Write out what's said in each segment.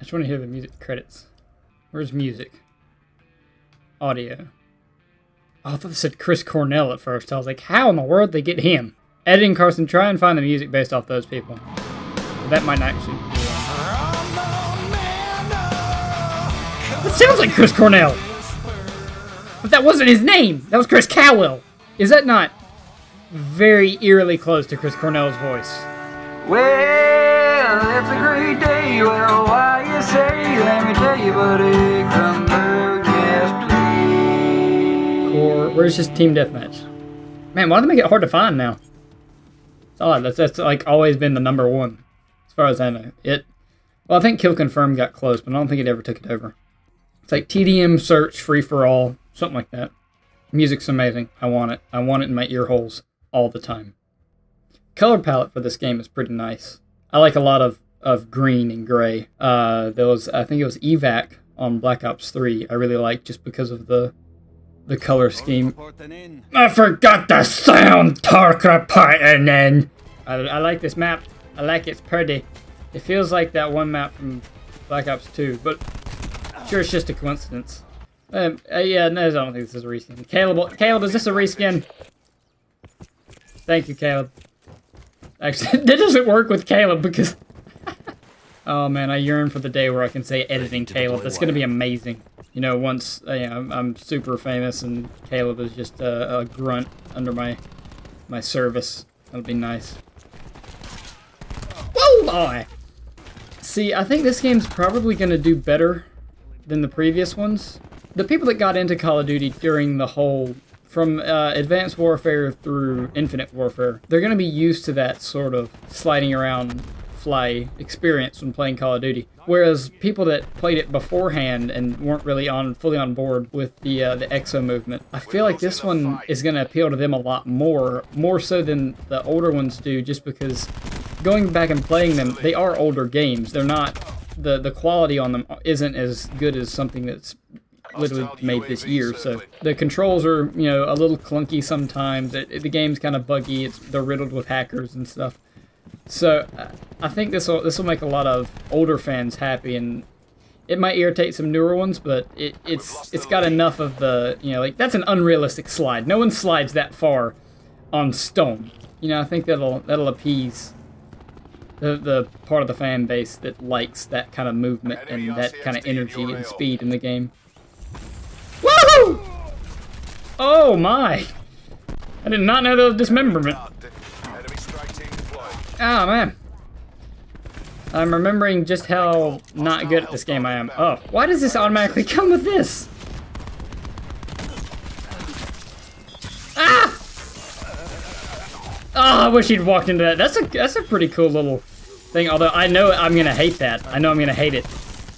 I just want to hear the music credits. Where's music? Audio. Oh, I thought it said Chris Cornell at first. I was like, how in the world did they get him? Editing Carson, try and find the music based off those people. That might actually. That sounds like Chris Cornell. But that wasn't his name. That was Chris Cowell. Is that not very eerily close to Chris Cornell's voice? Well, it's a great day. Well, why say? Let me tell you, buddy. Come back, yes, please. Where's this team deathmatch? Man, why do they make it hard to find now? It's. That's, that's like always been the number one, as far as I know. It. Well, I think Kill Confirm got close, but I don't think it ever took it over. It's like TDM search free for all, something like that. Music's amazing. I want it. I want it in my ear holes all the time. Color palette for this game is pretty nice. I like a lot of, of green and gray. Uh, there was I think it was Evac on Black Ops 3. I really like just because of the the color scheme. I forgot the sound, Tarka Python. I, I like this map. I like it's pretty. It feels like that one map from Black Ops 2, but sure it's just a coincidence. Um, uh, yeah, no, I don't think this is a reskin. Caleb, Caleb, is this a reskin? Thank you, Caleb. Actually, that doesn't work with Caleb because... oh man, I yearn for the day where I can say editing Caleb. That's going to be amazing. You know, once uh, yeah, I'm, I'm, super famous and Caleb is just a, a grunt under my my service. That'll be nice. Whoa, boy! See, I think this game's probably going to do better than the previous ones. The people that got into Call of Duty during the whole from uh, Advanced Warfare through Infinite Warfare, they're going to be used to that sort of sliding around fly experience when playing Call of Duty. Whereas people that played it beforehand and weren't really on fully on board with the uh, the exo movement, I feel like this one is going to appeal to them a lot more, more so than the older ones do, just because going back and playing them, they are older games. They're not the the quality on them isn't as good as something that's literally made this year. So the controls are you know a little clunky sometimes. It, the game's kind of buggy. It's they're riddled with hackers and stuff. So I think this will this will make a lot of older fans happy, and it might irritate some newer ones, but it, it's it's got enough of the you know like that's an unrealistic slide. No one slides that far on stone. You know I think that'll that'll appease the the part of the fan base that likes that kind of movement and that kind of energy and speed in the game. Woohoo! Oh my! I did not know there was dismemberment. Oh man. I'm remembering just how not good at this game I am. Oh, why does this automatically come with this? Ah! Oh, I wish he'd walked into that. That's a that's a pretty cool little thing. Although I know I'm gonna hate that. I know I'm gonna hate it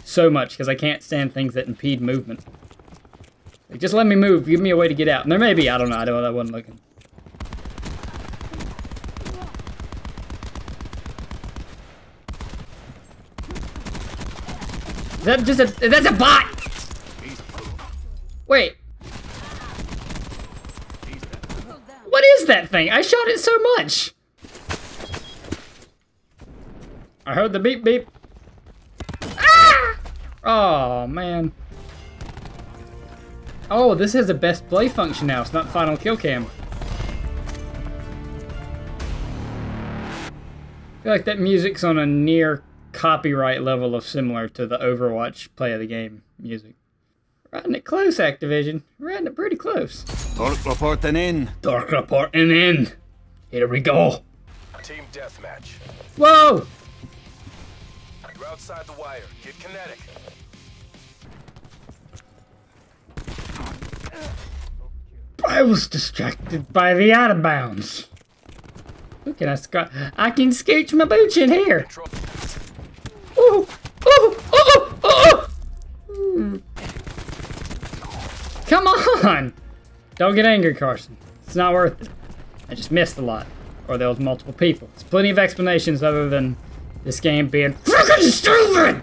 so much because I can't stand things that impede movement. Like, just let me move. Give me a way to get out. And there may be. I don't know. I don't. I wasn't looking. Is that just a... That's a bot! Wait. What is that thing? I shot it so much. I heard the beep beep. Ah! Oh, man. Oh, this has a best play function now. It's not final kill cam. I feel like that music's on a near copyright level of similar to the Overwatch play of the game music. Riding it close, Activision. Riding it pretty close. Dark reporting in. Dark reporting in. Here we go. Team deathmatch. Whoa! You're outside the wire. Get kinetic. I was distracted by the out of bounds. Look at us. I can scooch my boots in here. Oh, oh, oh, oh, oh. Come on! Don't get angry, Carson. It's not worth it. I just missed a lot. Or there was multiple people. There's plenty of explanations other than this game being freaking stupid!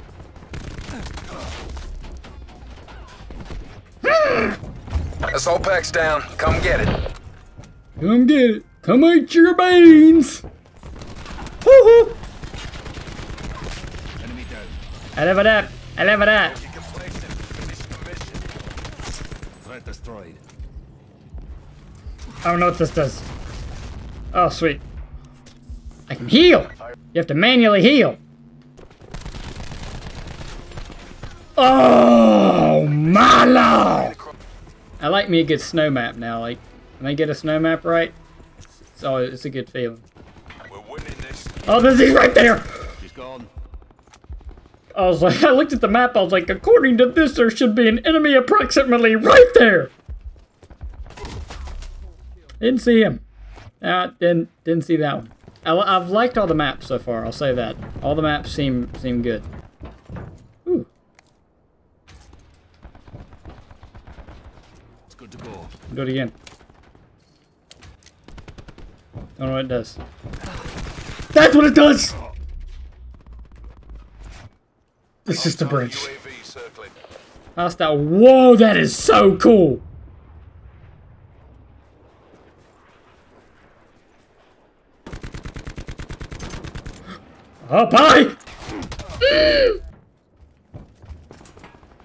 Hmm. Assault pack's down. Come get it. Come get it. Come eat your beans! Woohoo! I it up. I live it up. Get complacent. Finish the mission. Threat destroyed. I don't know what this does. Oh, sweet. I can heal. You have to manually heal. Oh, my lord. I like me a good snow map now. Like, when I get a snow map right, it's always it's a good feeling. We're winning this. Oh, there's he's right there. She's gone. I was like, I looked at the map. I was like, according to this, there should be an enemy approximately right there. Didn't see him. Uh, didn't didn't see that one. I, I've liked all the maps so far. I'll say that. All the maps seem seem good. Ooh, It's good to go. do it again. Don't know what it does. That's what it does. It's just a bridge. That's that. Whoa, that is so cool. Oh, bye!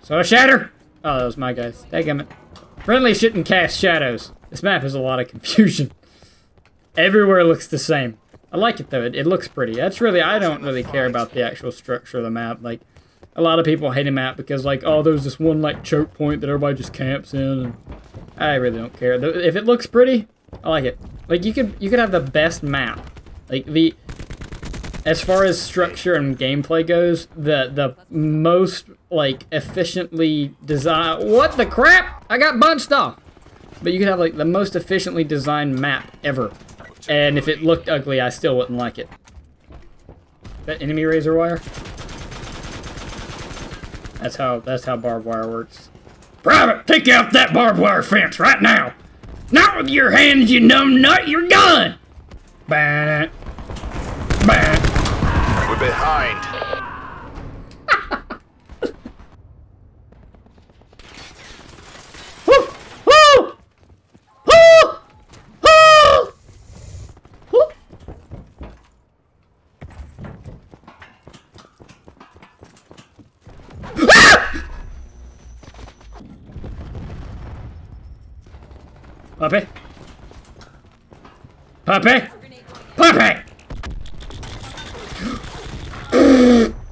So a shatter! Oh, that was my guys. Dagummit. Friendly shouldn't cast shadows. This map is a lot of confusion. Everywhere looks the same. I like it though. It, it looks pretty. That's really I don't really care about the actual structure of the map. Like a lot of people hate a map because like oh there's this one like choke point that everybody just camps in. And I really don't care. If it looks pretty, I like it. Like you could you could have the best map. Like the as far as structure and gameplay goes, the the most like efficiently designed. What the crap? I got bunched off. But you could have like the most efficiently designed map ever, and if it looked ugly, I still wouldn't like it. That enemy razor wire. That's how that's how barbed wire works. Private, take out that barbed wire fence right now. Not with your hands, you numb nut. You're. Ban Ban We're behind. Puppy? Puppy? Puppy!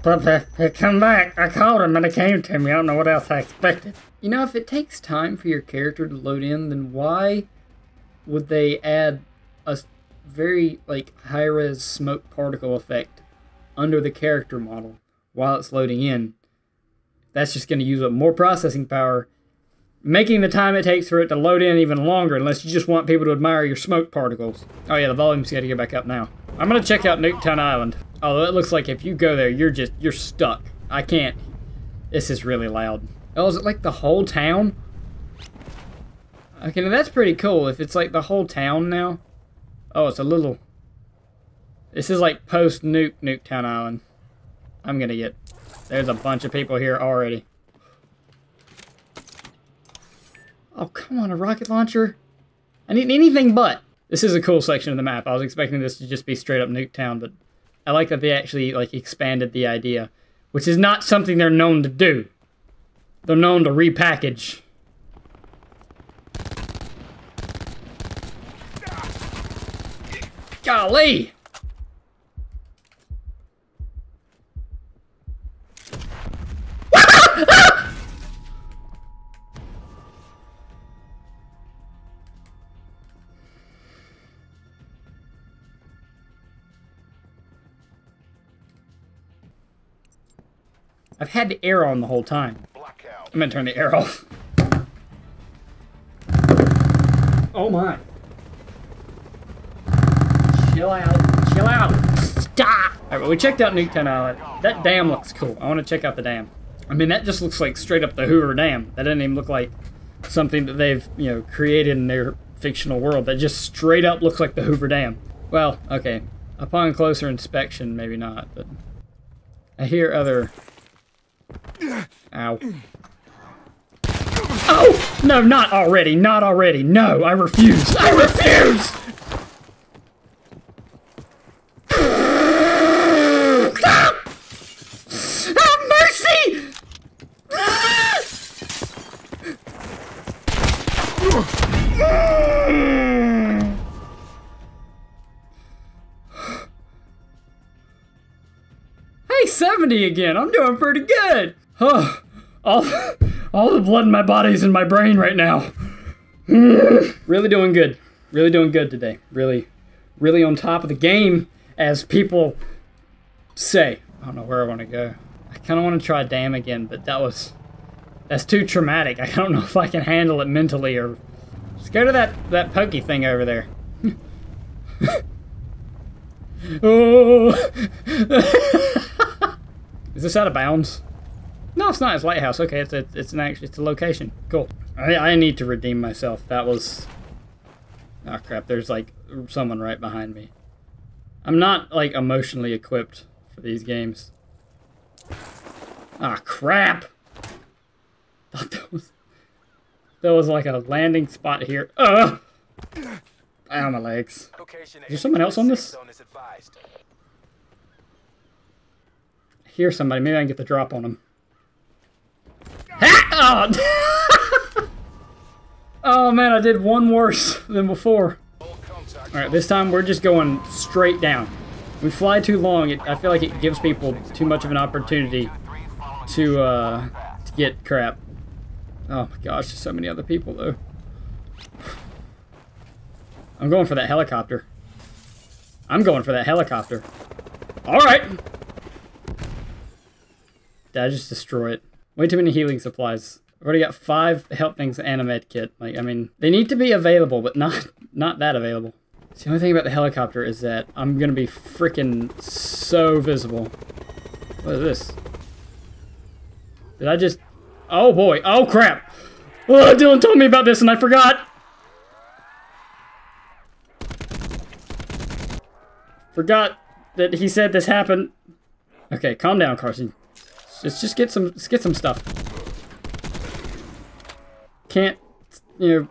Puppy, he come back. I called him and he came to me. I don't know what else I expected. You know, if it takes time for your character to load in, then why would they add a very like high res smoke particle effect under the character model while it's loading in? That's just going to use up more processing power, making the time it takes for it to load in even longer, unless you just want people to admire your smoke particles. Oh yeah, the volume's got to get back up now. I'm gonna check out Nuketown Island. Although it looks like if you go there, you're just you're stuck. I can't. This is really loud. Oh, is it like the whole town? Okay, that's pretty cool. If it's like the whole town now. Oh, it's a little. This is like post Nuke Nuketown Island. I'm gonna get. There's a bunch of people here already. Oh, come on, a rocket launcher? I need anything but. This is a cool section of the map. I was expecting this to just be straight up Nuketown, but I like that they actually like expanded the idea, which is not something they're known to do. They're known to repackage. Golly! Had the air on the whole time. Blackout. I'm gonna turn the air off. Oh my. Chill out. Chill out. Stop! Alright, well, we checked out Nuketown Island. That dam looks cool. I want to check out the dam. I mean, that just looks like straight up the Hoover Dam. That doesn't even look like something that they've, you know, created in their fictional world. That just straight up looks like the Hoover Dam. Well, okay. Upon closer inspection, maybe not, but I hear other Ow. Oh! No, not already. Not already. No, I refuse. I refuse! 70 again. I'm doing pretty good. Huh. all, all the blood in my body's in my brain right now. really doing good. Really doing good today. Really, really on top of the game, as people say. I don't know where I want to go. I kind of want to try dam again, but that was that's too traumatic. I don't know if I can handle it mentally or just go to that that pokey thing over there. oh, is this out of bounds? No, it's not. It's lighthouse. Okay, it's a, it's an actually it's a location. Cool. I I need to redeem myself. That was. Oh crap! There's like someone right behind me. I'm not like emotionally equipped for these games. Ah crap! Thought that was there was like a landing spot here. Ugh! Ow my legs. Is there someone else on this? zone is advised. I hear somebody. Maybe I can get the drop on them. Oh. oh man, I did one worse than before. All right, this time we're just going straight down. We fly too long. It, I feel like it gives people too much of an opportunity to uh, to get crap. Oh my gosh, there's so many other people though. I'm going for that helicopter. I'm going for that helicopter. All I just destroy it? Way too many healing supplies. I've already got five help things and a med kit. Like, I mean, they need to be available, but not not that available. The only thing about the helicopter is that I'm gonna be freaking so visible. What is this? Did I just... Oh boy, oh crap! Oh, Dylan told me about this and I forgot! Forgot that he said this happened. Okay, calm down, Carson. Let's just get some, let's get some stuff. Can't, you know,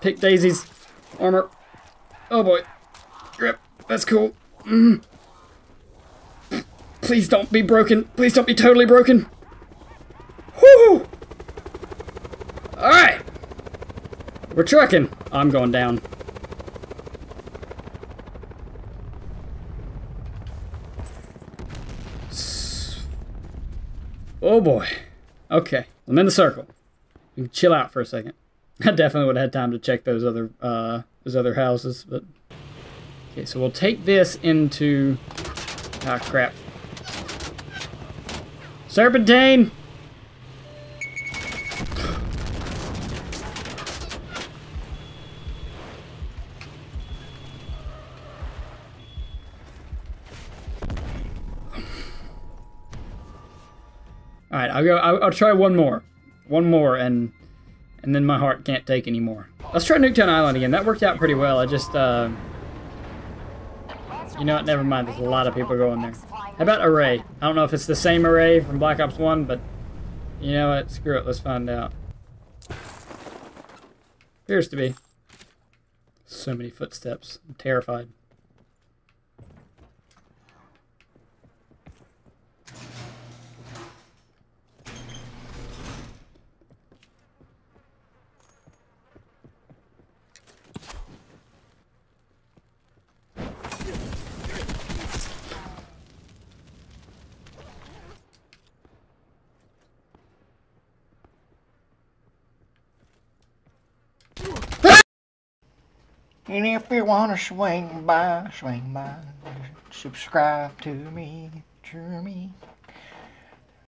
pick daisies. Armor. Oh boy. Grip. That's cool. Mm. Please don't be broken. Please don't be totally broken. Whoo! Alright. We're trucking. I'm going down. S- Oh boy. Okay. I'm in the circle. We can chill out for a second. I definitely would have had time to check those other uh, those other houses, but okay. So we'll take this into ah crap. Serpentine. I'll go. I'll, I'll try one more, one more, and and then my heart can't take anymore. Let's try Nuketown Island again. That worked out pretty well. I just, uh, you know what? Never mind. There's a lot of people going there. How about Array? I don't know if it's the same Array from Black Ops 1, but you know what? Screw it. Let's find out. Appears to be. So many footsteps. I'm terrified. And if you wanna swing by, swing by, subscribe to me, to me.